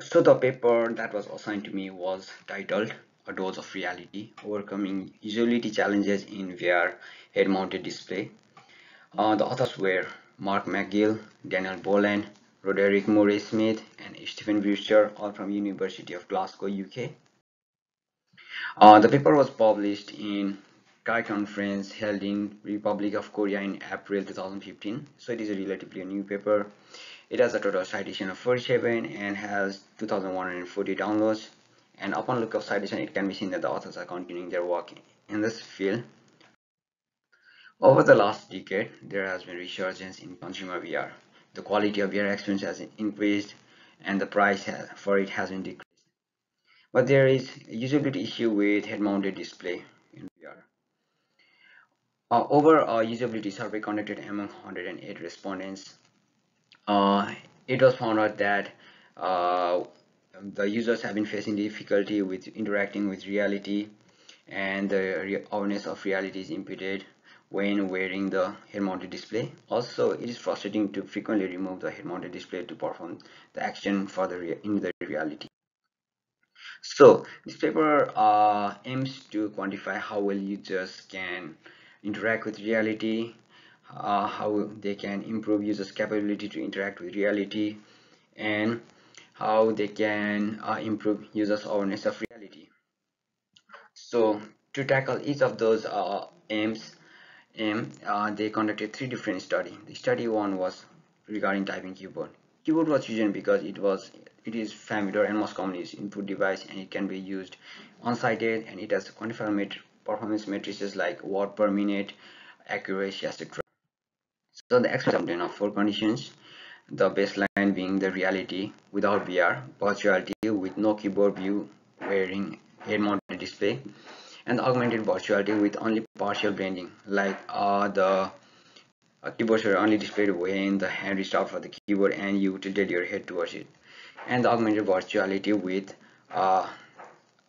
So the paper that was assigned to me was titled A Dose of Reality, Overcoming Usability Challenges in VR Head-Mounted Display. Uh, the authors were Mark McGill, Daniel Boland, Roderick Murray Smith, and Stephen Brewster, all from University of Glasgow, UK. Uh, the paper was published in CHI conference held in Republic of Korea in April 2015. So it is a relatively new paper. It has a total citation of 47 and has 2140 downloads. And upon look of citation, it can be seen that the authors are continuing their work in this field. Over the last decade, there has been resurgence in consumer VR. The quality of VR experience has increased and the price for it has been decreased. But there is a usability issue with head-mounted display in VR. Uh, over a usability survey conducted among 108 respondents, it was found out that uh, the users have been facing difficulty with interacting with reality and the awareness of reality is impeded when wearing the head-mounted display. Also, it is frustrating to frequently remove the head-mounted display to perform the action for the in the reality. So, this paper uh, aims to quantify how well users can interact with reality uh, how they can improve users capability to interact with reality and how they can uh, improve users awareness of reality. So to tackle each of those uh, aims aim uh, they conducted three different study. The study one was regarding typing keyboard. Keyboard was chosen because it was it is familiar and most commonly used input device and it can be used on-sighted and it has quantifiable performance matrices like word per minute accuracy etc so the example of four conditions, the baseline being the reality without VR, virtuality with no keyboard view wearing head-mounted display, and augmented virtuality with only partial blending, like uh, the uh, keyboards are only displayed when the hand reached out for the keyboard and you tilted your head towards it, and the augmented virtuality with uh,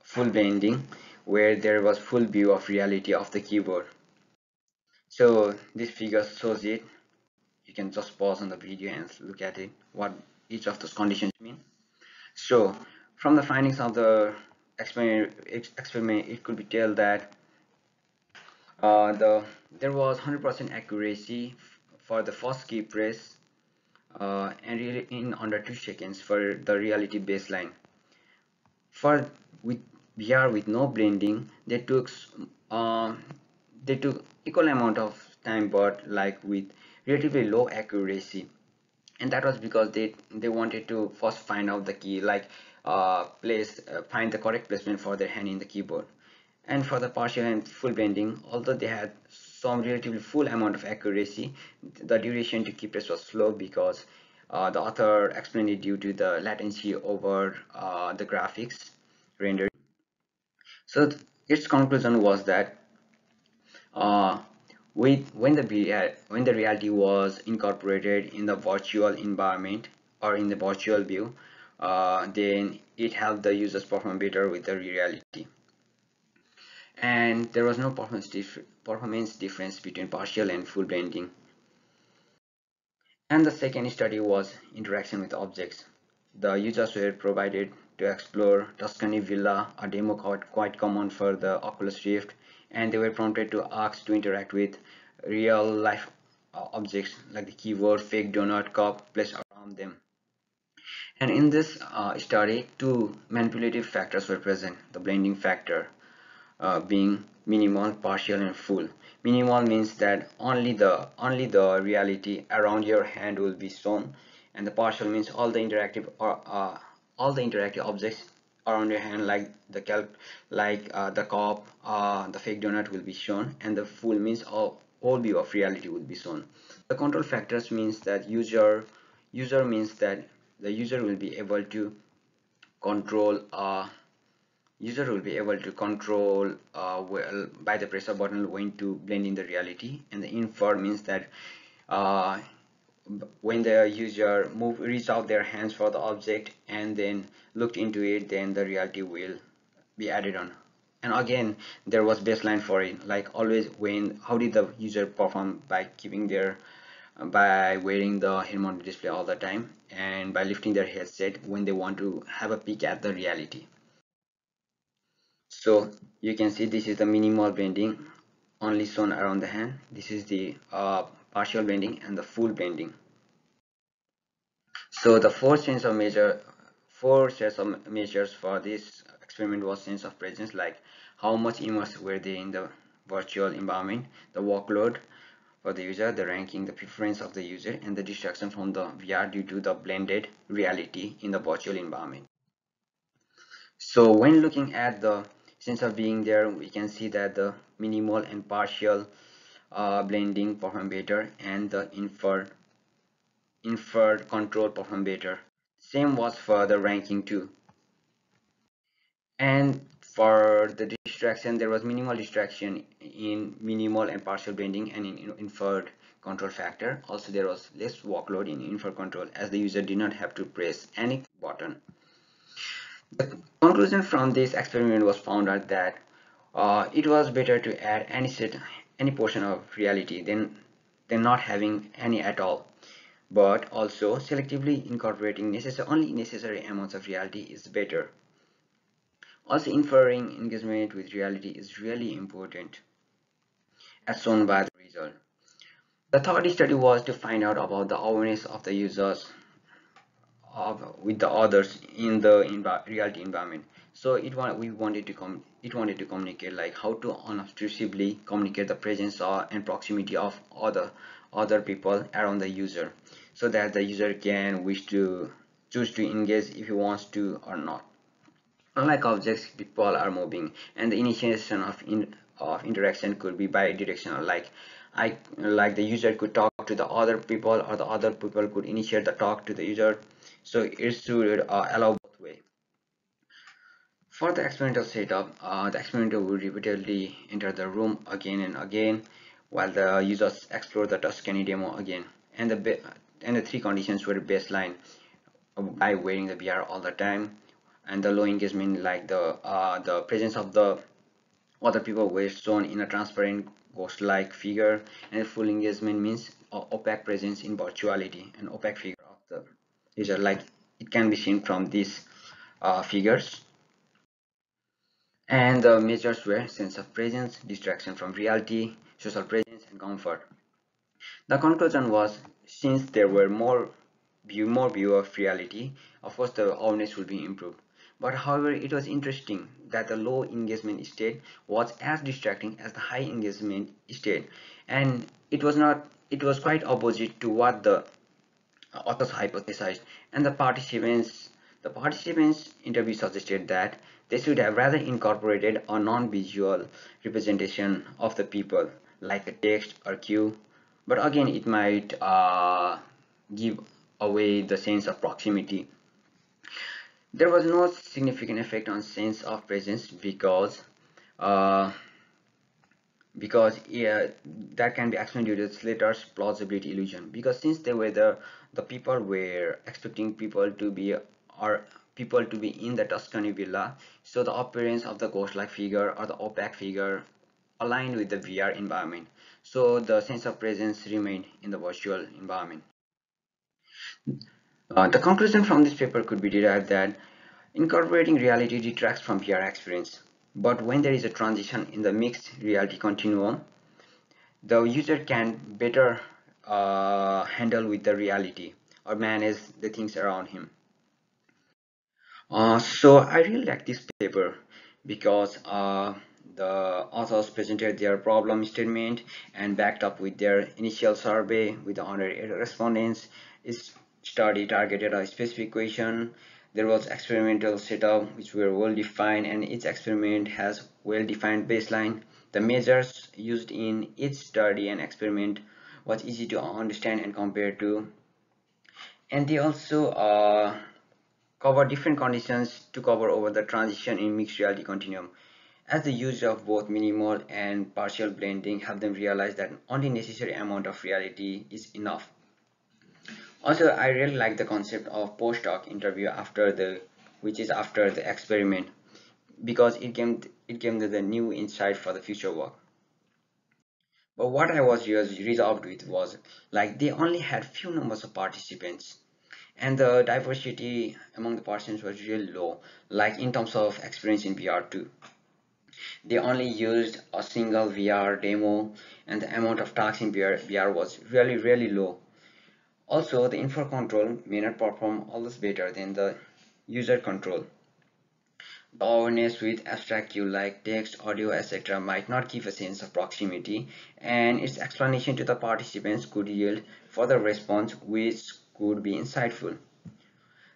full blending, where there was full view of reality of the keyboard. So this figure shows it you can just pause on the video and look at it what each of those conditions mean. So from the findings of the experiment, experiment it could be tell that uh, the there was 100% accuracy for the first key press uh, and really in under two seconds for the reality baseline. For with VR with no blending they took uh, they took equal amount of time but like with relatively low accuracy. And that was because they they wanted to first find out the key like uh, place uh, find the correct placement for their hand in the keyboard. And for the partial and full bending although they had some relatively full amount of accuracy the duration to key press was slow because uh, the author explained it due to the latency over uh, the graphics rendering so its conclusion was that uh, with when the when the reality was incorporated in the virtual environment or in the virtual view uh, then it helped the users perform better with the reality. And there was no performance, dif performance difference between partial and full blending. And the second study was interaction with objects. The users were provided to explore Tuscany Villa, a demo quite, quite common for the Oculus Rift, and they were prompted to ask to interact with real life objects like the keyword fake donut cup placed around them. And in this uh, study, two manipulative factors were present, the blending factor uh, being minimal, partial, and full. Minimal means that only the only the reality around your hand will be shown, and the partial means all the interactive or uh, all the interactive objects around your hand like the calc like uh, the cop uh, the fake donut will be shown and the full means all, all view of reality will be shown. The control factors means that user user means that the user will be able to control uh, user will be able to control uh, well by the press of button when to blend in the reality and the infer means that uh, when the user move reach out their hands for the object and then looked into it then the reality will be added on. And again there was baseline for it. Like always when how did the user perform? By keeping their by wearing the head-mounted display all the time and by lifting their headset when they want to have a peek at the reality. So you can see this is the minimal bending only shown around the hand this is the uh, partial bending and the full bending so the four sense of measure four sets of measures for this experiment was sense of presence like how much immersed were they in the virtual environment the workload for the user, the ranking, the preference of the user, and the distraction from the VR due to the blended reality in the virtual environment. So when looking at the sense of being there, we can see that the minimal and partial uh, blending perform better and the inferred inferred control perform better. Same was for the ranking too. And for the distraction there was minimal distraction in minimal and partial blending and in inferred control factor also there was less workload in inferred control as the user did not have to press any button the conclusion from this experiment was found out that uh, it was better to add any set any portion of reality than than not having any at all. But also selectively incorporating necessary only necessary amounts of reality is better. Also, inferring engagement with reality is really important, as shown by the result. The third study was to find out about the awareness of the users of, with the others in the reality environment. So it we wanted to come it wanted to communicate like how to unobtrusively communicate the presence or, and proximity of other other people around the user, so that the user can wish to choose to engage if he wants to or not. Unlike objects, people are moving, and the initiation of in, of interaction could be bidirectional. Like I like the user could talk to the other people, or the other people could initiate the talk to the user. So it should uh, allow both way. For the experimental setup, uh, the experimenter would repeatedly enter the room again and again, while the users explore the Tuscany demo again. And the and the three conditions were baseline by wearing the VR all the time and the low engagement like the uh, the presence of the other people were shown in a transparent ghost-like figure and full engagement means opaque presence in virtuality and opaque figure of the user like it can be seen from these uh, figures. And the measures were sense of presence distraction from reality social presence and comfort. The conclusion was since there were more view more view of reality of course the awareness will be improved. But however it was interesting that the low engagement state was as distracting as the high engagement state. And it was not it was quite opposite to what the authors hypothesized. And the participants the participants interview suggested that they should have rather incorporated a non-visual representation of the people like a text or cue. But again it might uh, give away the sense of proximity. There was no significant effect on sense of presence because uh, because yeah, that can be explained due to Slater's plausibility illusion. Because since they were the the people were expecting people to be or people to be in the Tuscany villa. So the appearance of the ghost-like figure or the opaque figure aligned with the VR environment. So the sense of presence remained in the virtual environment. Uh, the conclusion from this paper could be derived that incorporating reality detracts from VR experience. But when there is a transition in the mixed reality continuum, the user can better uh, handle with the reality or manage the things around him. Uh, so I really like this paper because uh, the authors presented their problem statement and backed up with their initial survey with the 100 respondents. Is study targeted a specific question there was experimental setup which were well defined and each experiment has well defined baseline the measures used in each study and experiment was easy to understand and compare to. And they also uh, cover different conditions to cover over the transition in mixed reality continuum. As the use of both minimal and partial blending help them realize that only necessary amount of reality is enough. Also i really like the concept of post hoc interview after the which is after the experiment because it came it to the new insight for the future work But what I was resolved with was like they only had few numbers of participants. And the diversity among the participants was really low like in terms of experience in VR2 they only used a single VR demo and the amount of tasks in VR, VR was really really low. Also the info control may not perform always better than the user control the awareness with abstract cue like text, audio, etc. might not give a sense of proximity and its explanation to the participants could yield further response which could be insightful.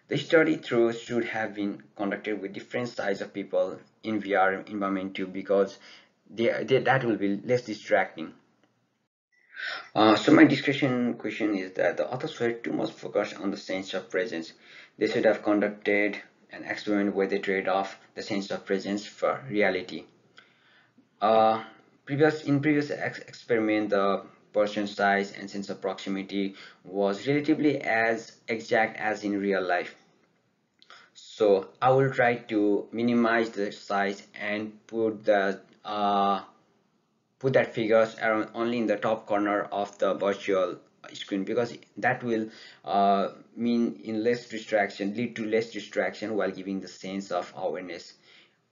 The study through should have been conducted with different size of people in VR environment too because they, they, that will be less distracting. Uh, so my discussion question is that the authors were too much focused on the sense of presence. They should have conducted an experiment where they trade off the sense of presence for reality. Uh, previous in previous ex experiment, the person size and sense of proximity was relatively as exact as in real life. So I will try to minimize the size and put the uh, put that figures around only in the top corner of the virtual screen because that will uh, mean in less distraction lead to less distraction while giving the sense of awareness.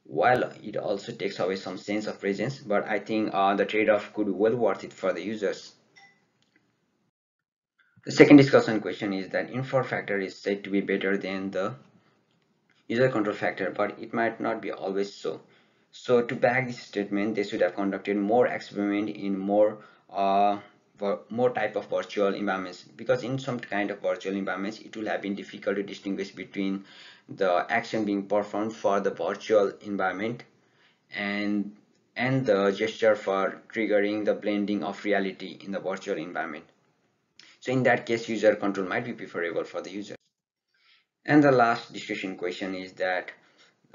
While it also takes away some sense of presence but I think uh, the trade-off could be well worth it for the users. The second discussion question is that infer factor is said to be better than the user control factor but it might not be always so. So to back this statement they should have conducted more experiment in more uh, more type of virtual environments. Because in some kind of virtual environments it will have been difficult to distinguish between the action being performed for the virtual environment and and the gesture for triggering the blending of reality in the virtual environment. So in that case user control might be preferable for the user. And the last discussion question is that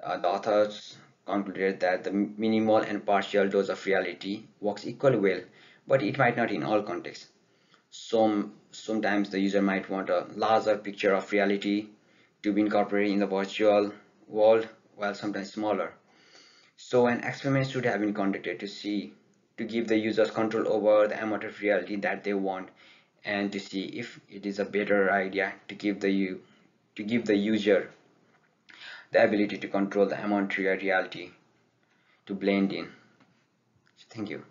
uh, the authors concluded that the minimal and partial dose of reality works equally well but it might not in all contexts. Some sometimes the user might want a larger picture of reality to be incorporated in the virtual world while sometimes smaller. So an experiment should have been conducted to see to give the users control over the amount of reality that they want and to see if it is a better idea to give the to give the user the ability to control the amount of reality to blend in. Thank you.